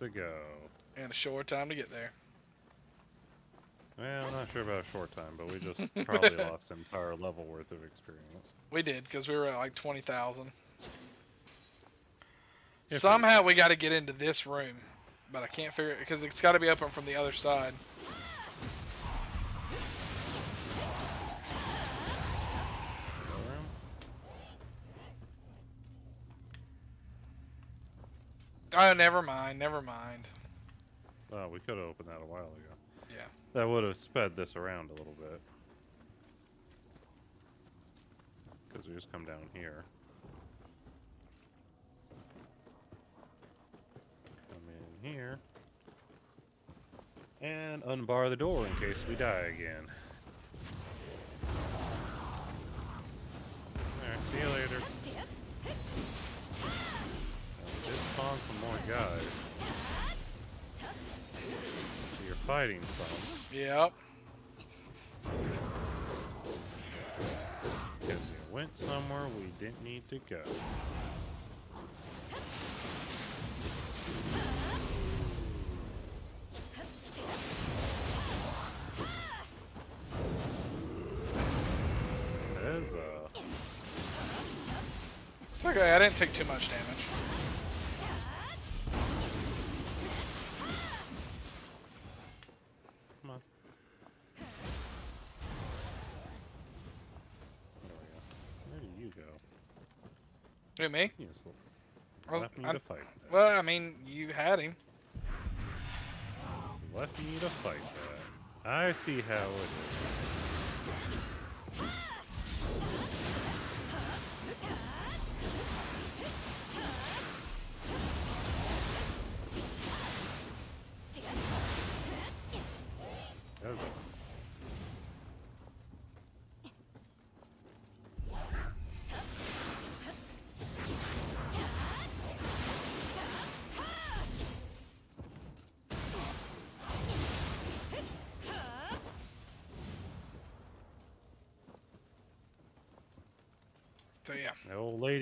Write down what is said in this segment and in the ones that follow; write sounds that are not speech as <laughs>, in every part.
to go. And a short time to get there. Well, I'm not sure about a short time, but we just <laughs> probably lost an entire level worth of experience. We did, because we were at like 20,000. If we- Somehow we got to get into this room. But I can't figure it, because it's got to be open from the other side. Oh, never mind, never mind. Oh, we could have opened that a while ago. Yeah. That would have sped this around a little bit. Because we just come down here. Come in here. And unbar the door in case we die again. Alright, see you later. We some more guys. So you're fighting some. Yep. Because you went somewhere we didn't need to go. It's okay, I didn't take too much damage. Who, me? You just I was- left me I'm- to fight. that. Well, I mean, you had him. Just left me to fight that. I see how it is.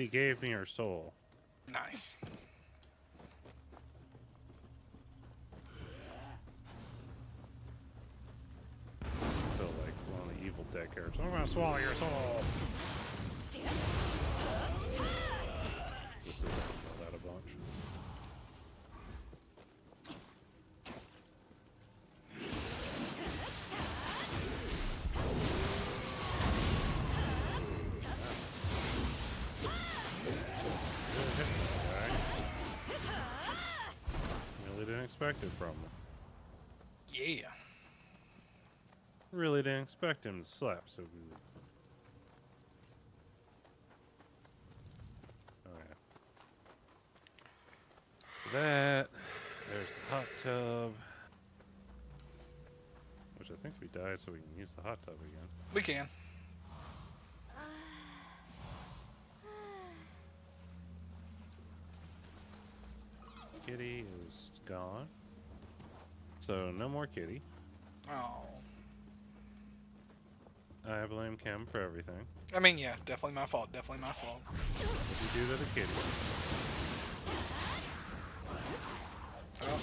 Lady gave me her soul. nice. I feel like one of the evil dead characters. I'm gonna swallow your soul. Didn't expect it from him. Yeah. Really didn't expect him to slap so good. Yeah. So that. There's the hot tub. Which I think we died so we can use the hot tub again. We can. Kitty is gone. So no more kitty. Oh. I blame Kim for everything. I mean, yeah, definitely my fault. Definitely my fault. What did you do to the kitty? Oh.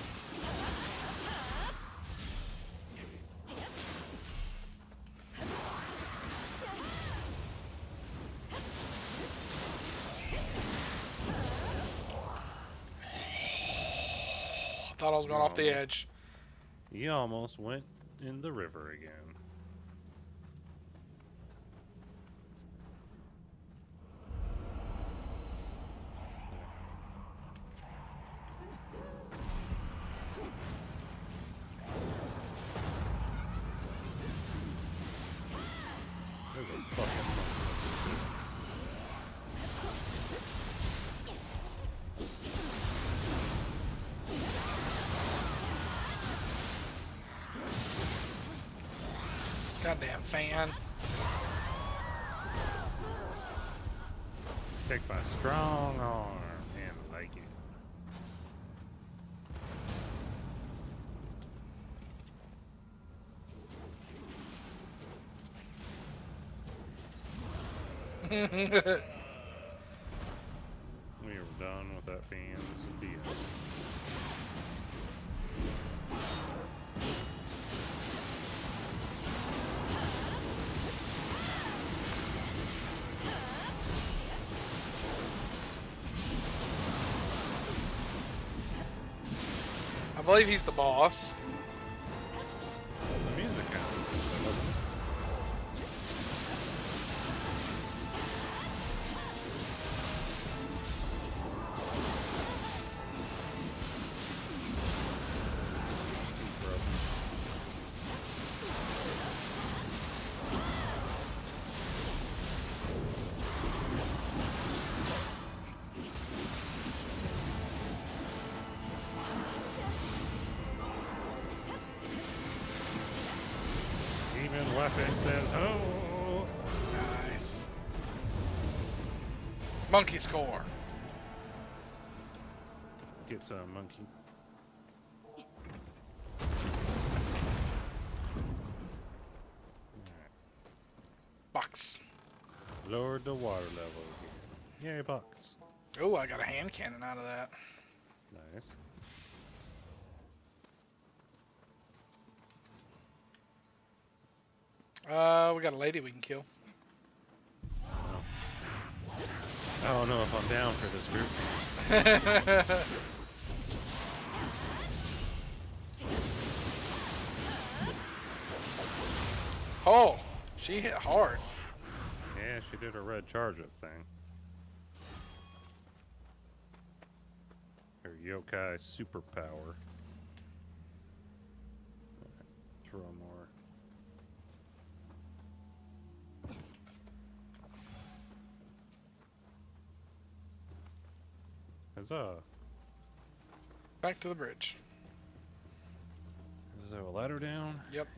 Thought I was going off the Oh. edge. You almost went in the river again. There's a fucking Goddamn fan. Take my strong arm and like it. <laughs> we are done with that fan. This would be it. Believe he's the boss. Weapon says, oh. Nice. Monkey score. Get some monkey. Box. Lowered the water level again. Yay, box. Oh, I got a hand cannon out of that. Nice. Uh, we got a lady we can kill. I don't know if I'm down for this group. <laughs> oh, she hit hard. Yeah, she did a red charge up thing. Her yokai superpower. Throw more. Huzzah. Back to the bridge. Is there a ladder down? Yep.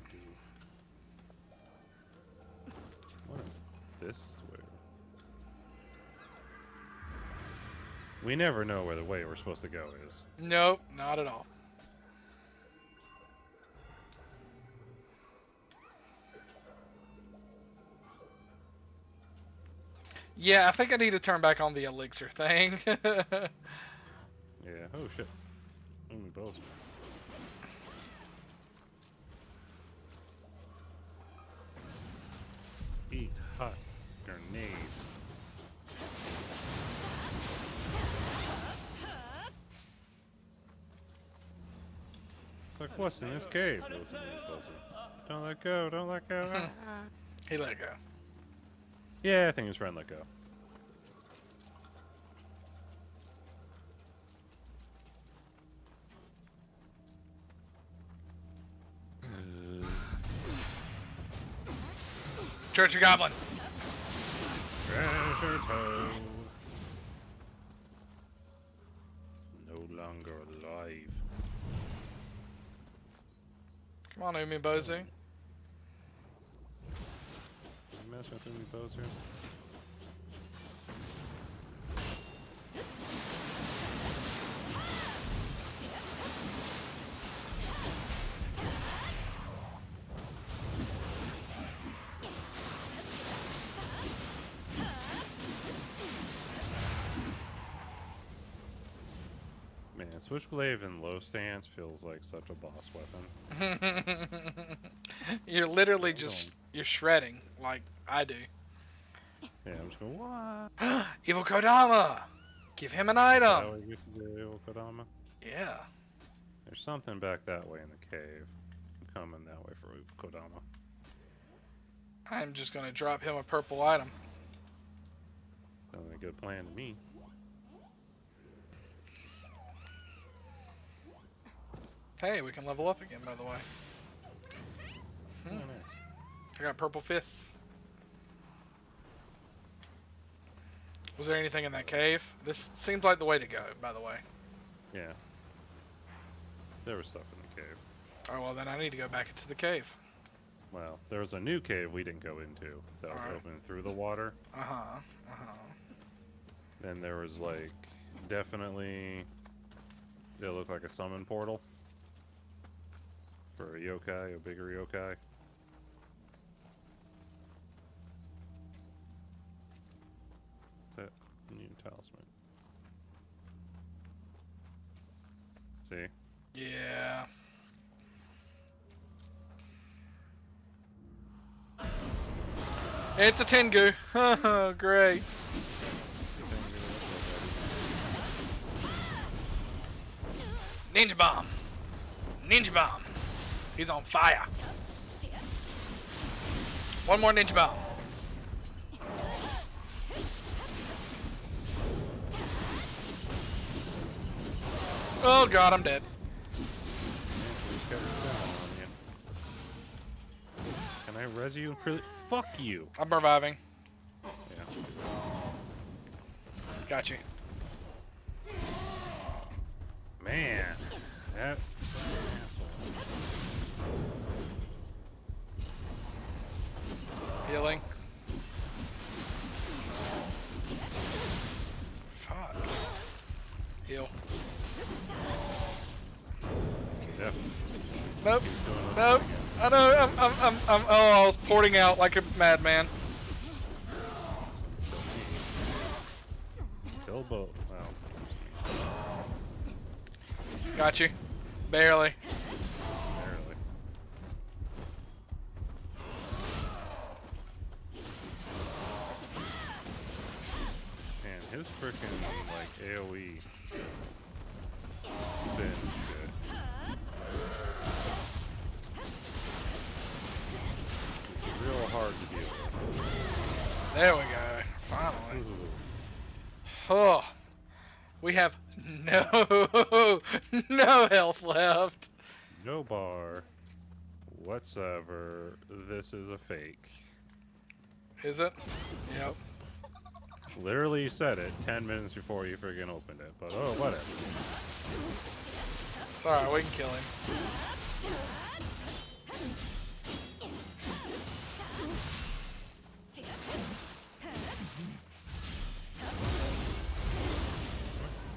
What is this way? We never know where the way we're supposed to go is. Nope, not at all. Yeah, I think I need to turn back on the elixir thing. <laughs> Yeah. Oh shit. Only both. Eat hot grenade. It's like what's in this cave? Listen to me, pussy. Don't let go. Don't let go. <laughs> he let go. Yeah, I think his friend let go. Church of Goblin. Treasure Toad. No longer alive. Come on, Umi Bozu. With Bozer? Man, Switchglaive in low stance feels like such a boss weapon. <laughs> you're literally just you're shredding like I do. Yeah, I'm just going, what? <gasps> Evil Kodama! Give him an item! what used to do, Evil Kodama? Yeah. There's something back that way in the cave. I'm coming that way for Evil Kodama. I'm just gonna drop him a purple item. Sounds like a good plan to me. Hey, we can level up again, by the way. Hmm. I got purple fists. Was there anything in that cave? This seems like the way to go, by the way. Yeah. There was stuff in the cave. Oh, well, then I need to go back into the cave. Well, there was a new cave we didn't go into that was Alright. open through the water. Uh-huh. Uh-huh. Then there was like definitely it looked like a summon portal for a yokai, a bigger yokai. Is that new talisman? See? Yeah. It's a Tengu. Oh, <laughs> great. Ninja bomb. Ninja bomb. He's on fire. One more ninja bomb. Oh god, I'm dead. He's got his down on you. Can I res you? Fuck you. I'm reviving. Yeah. Got you. Man, that. Healing. Fuck. Heal. Nope. Nope. I know. I'm. I'm. I'm. I'm oh, I was porting out like a madman. Kill. Wow. Got you. Barely. Whatsoever. This is a fake. Is it? Yep. Literally said it 10 minutes before you friggin' opened it, but oh, whatever. It's alright, we can kill him.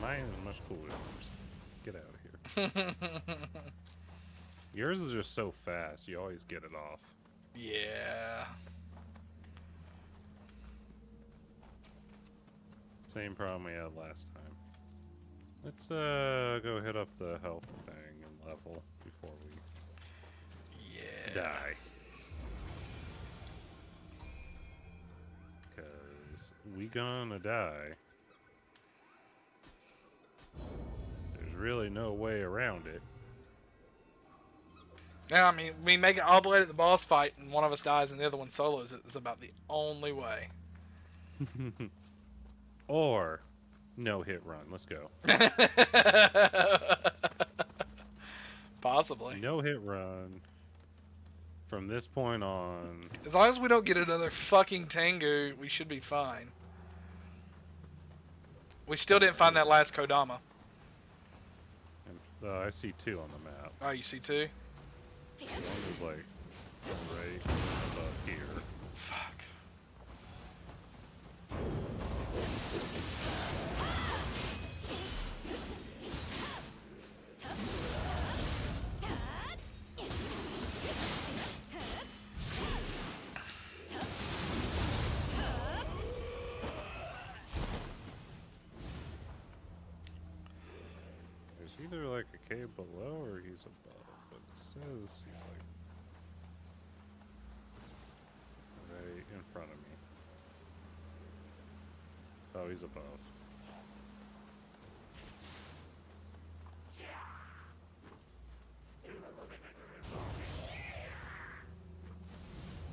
Mine is much cooler. Get out of here. <laughs> Yours is just so fast, you always get it off. yeah. Same problem we had last time. Let's uh go hit up the health thing and level before we Yeah. die. Cause we gonna die. There's really no way around it. Yeah, I mean, we make it all the way to the boss fight, and one of us dies, and the other one solos. It's about the only way. <laughs> or no hit run. Let's go. <laughs> Possibly. No hit run. From this point on, As long as we don't get another fucking Tengu, we should be fine. We still didn't find that last Kodama. and, uh, I see two on the map. Oh, you see two? One is like right above here. Fuck. There's either like a cave below or he's above, but it he's like right in front of me. Oh, he's above.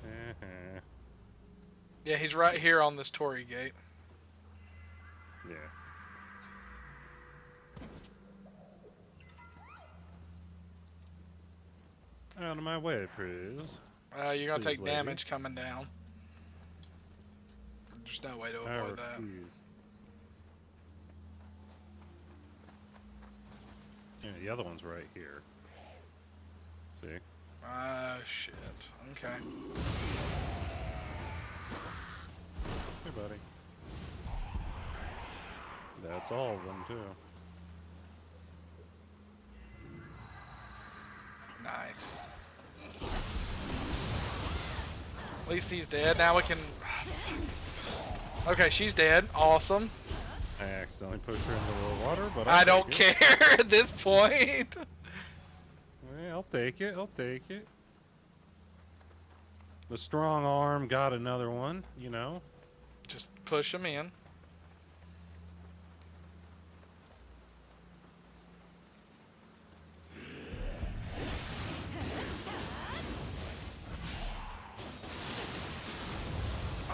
<laughs> Yeah, he's right here on this Torii gate. Yeah. Out of my way, please. Uh, you're gonna Please, take lady. damage coming down. There's no way to avoid that. Yeah, the other one's right here. See? Ah, shit. Okay. Hey, buddy. That's all of them, too. Least he's dead. Now we can. Okay, she's dead. Awesome. I accidentally pushed her into the water, but I I'll don't take it. care <laughs> at this point. Yeah, I'll take it. I'll take it. The strong arm got another one, you know. Just push him in.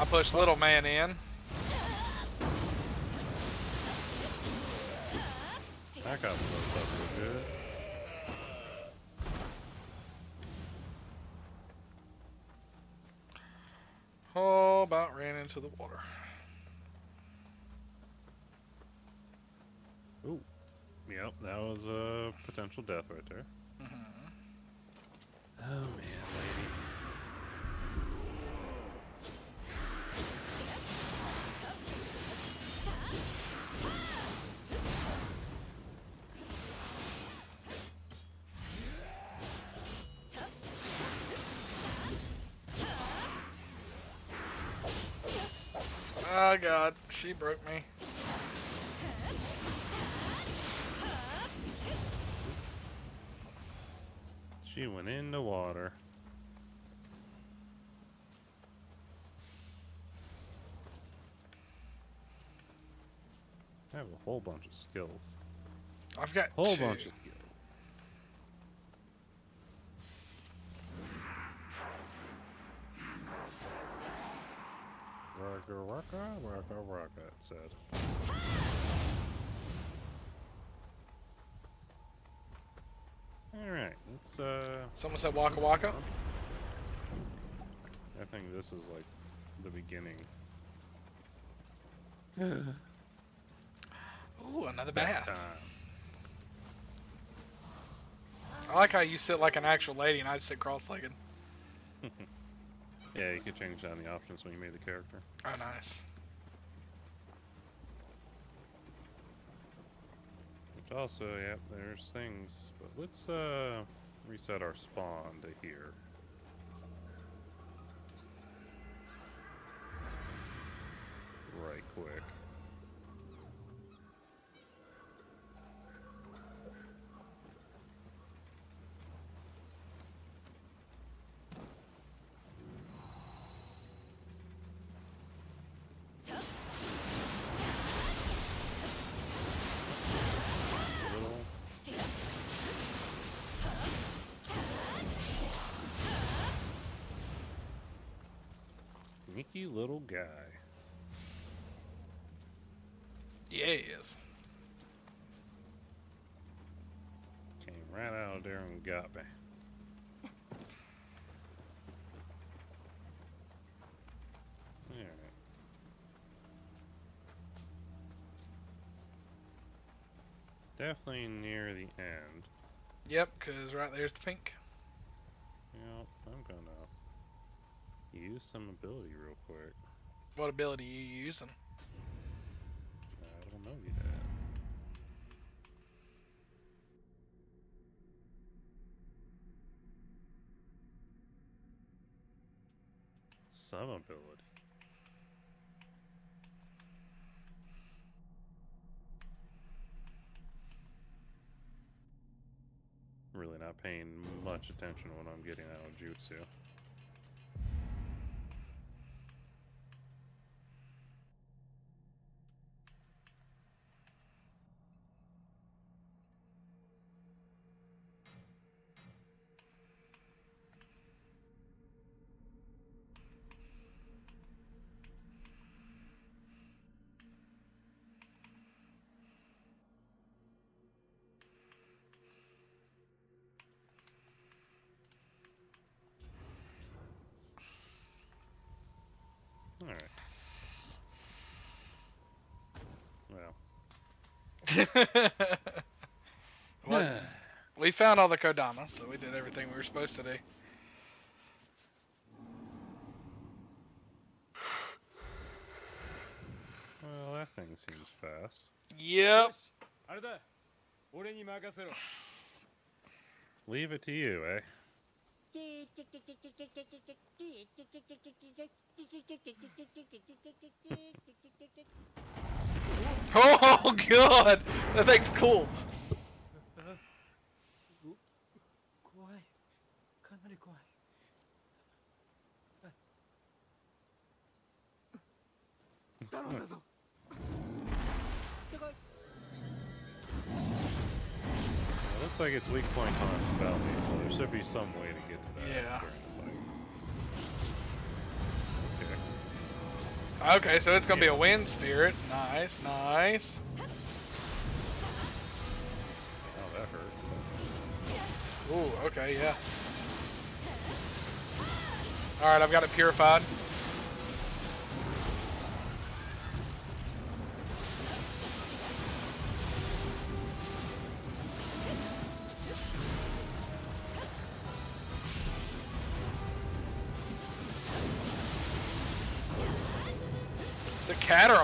I pushed little man in. That got close up real good. Oh, about ran into the water. Ooh. Yep, that was a potential death right there. Broke me. She went in the water. I have a whole bunch of skills. I've got a Whole two. bunch of skills. Waka waka waka waka it said. Alright, let's uh Someone said waka waka. I think this is like the beginning. <laughs> Ooh, another Bath bath. I like how you sit like an actual lady and I sit cross-legged. <laughs> Yeah, you could change down the options when you made the character. Oh, nice. Which also, yep, there's things. But let's uh reset our spawn to here. Right quick. Little sneaky little guy. Yeah, he is. Came right out of there and got me. Alright. Definitely near the end. Yep, because right there's the pink. Yep, I'm gonna use some ability real quick. What ability you using? I don't know yet. Some ability. Really not paying much attention to what I'm getting out of Jutsu. Alright. <laughs> well, we found all the Kodama, so we did everything we were supposed to do. Well, that thing seems fast. Yep. Leave it to you, eh? <laughs> <laughs> Oh god! That thing's cool! looks like its weak point on its so there should be some way to get to that. Yeah. Okay. So it's gonna be a wind spirit. Nice, nice. Oh, that hurt. Ooh, okay, yeah. Alright, I've got it purified.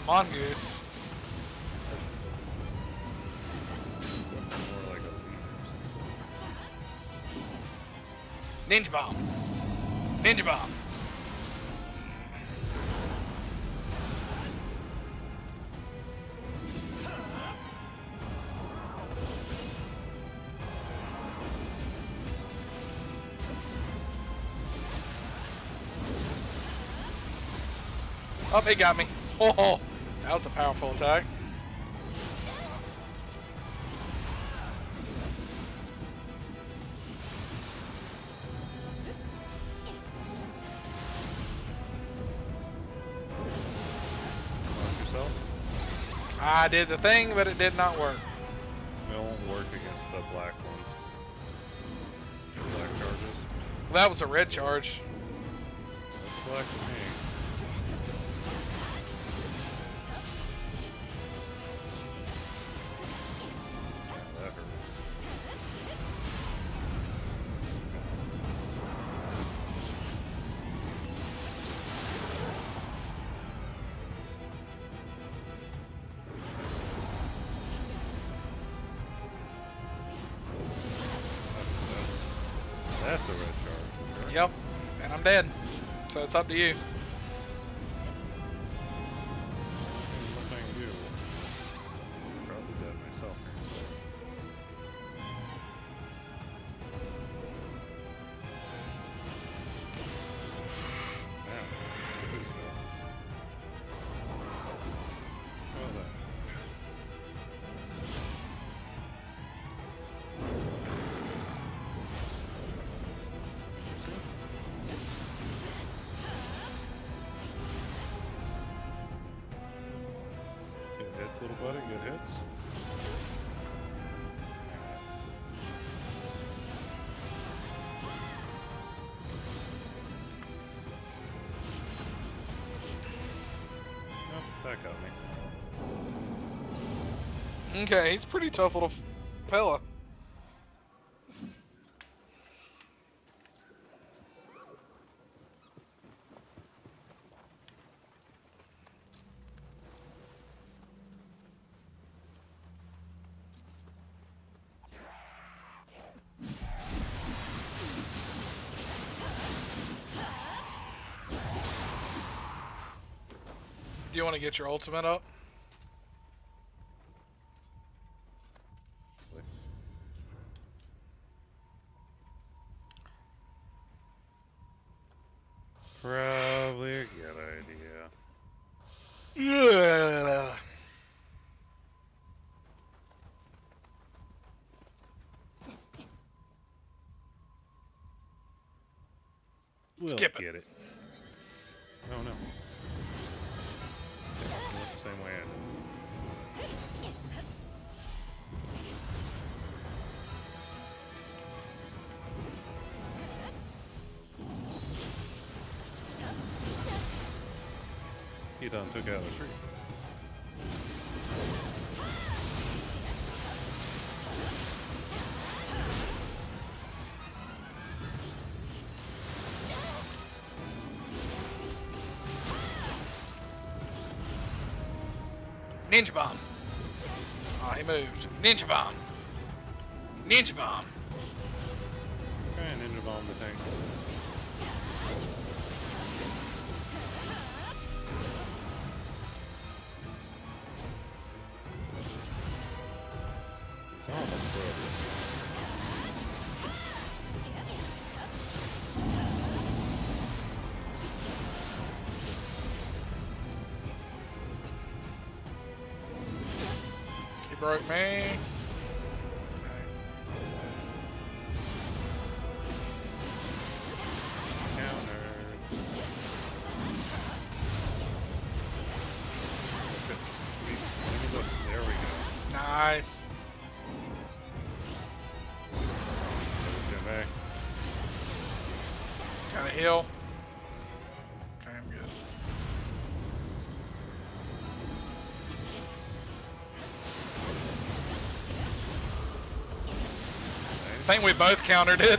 A mongoose? Ninja bomb. Ninja bomb. Oh, he got me. <laughs> Oh, that was a powerful attack. I did the thing, but it did not work. It won't work against the black ones. The black charges. That was a red charge. Black me. So it's up to you. Hits, little buddy. Good hits. Nope, that got me. Okay, he's pretty tough little fella. You want to get your ultimate up? Probably a good idea. Yeah. We'll Skip it. get it. Oh no. Took out a tree. Ninja bomb. Oh, he moved. Ninja bomb. Ninja bomb. Okay, ninja bomb the tank. Broke me. I think we both countered it.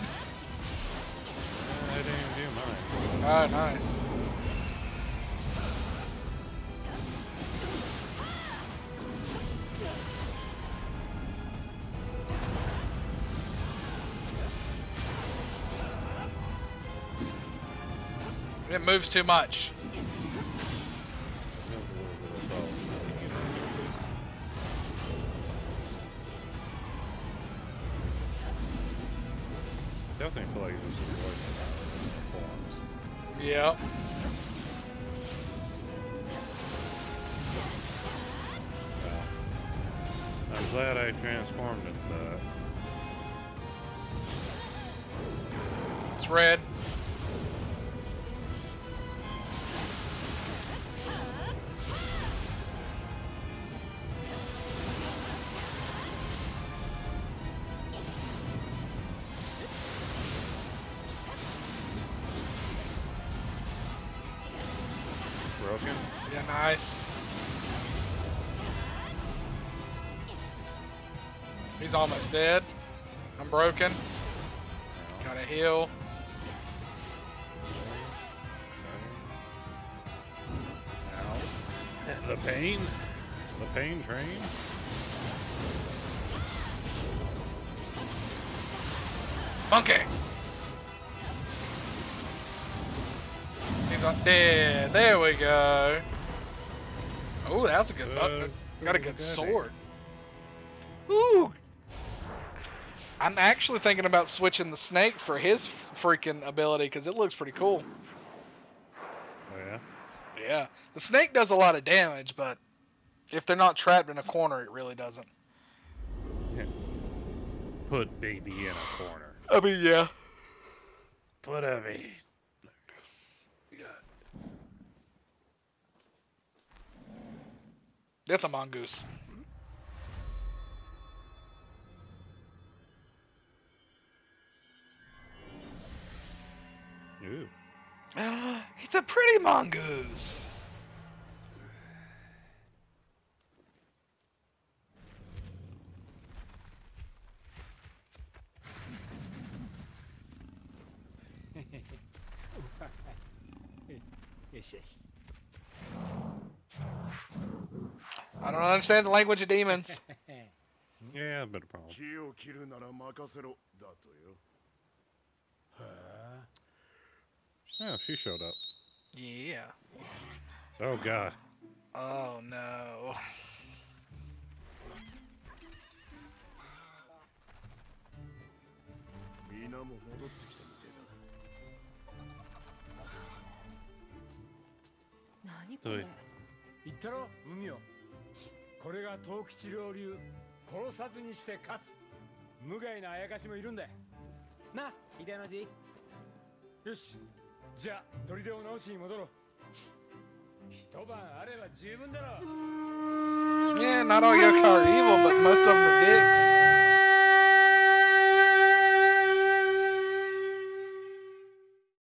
I didn't even do mine. Oh, nice. It moves too much. Almost dead. I'm broken. Got a heal. Ow. The pain? The pain train? Monkey. He's not dead. There we go. Oh, that was a good. Uh, got a good. sword. I'm actually thinking about switching the snake for his freaking ability because it looks pretty cool. Oh yeah? Yeah, the snake does a lot of damage, but if they're not trapped in a corner, it really doesn't. <laughs> Put baby in a corner. I mean, yeah. Put a baby. That's a mongoose. Ooh. <gasps> it's a pretty mongoose. Yes, <laughs> yes. I don't understand the language of demons. Yeah, a bit of problem. <sighs> Oh, she showed up. yeah. Oh god. Oh no. 皆も戻ってきたみてえだ何これ言ったろ海よこれが藤吉郎流殺さずにして勝つ無害なあやかしもいるんだな秀の字よしじゃあ砦を直しに戻ろう一晩あれば十分だろう Yeah, not all Yokai are evil, but most of them are.